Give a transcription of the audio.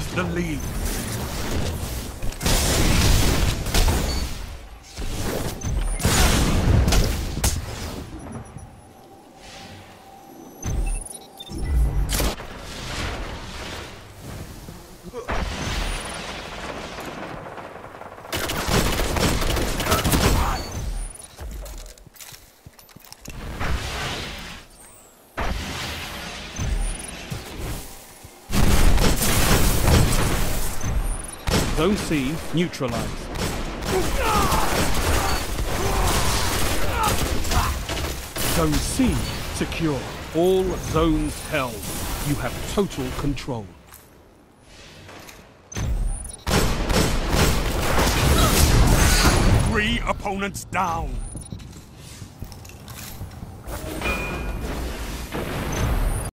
Seize the lead. Zone C neutralized. Zone C secure. All zones held. You have total control. Three opponents down.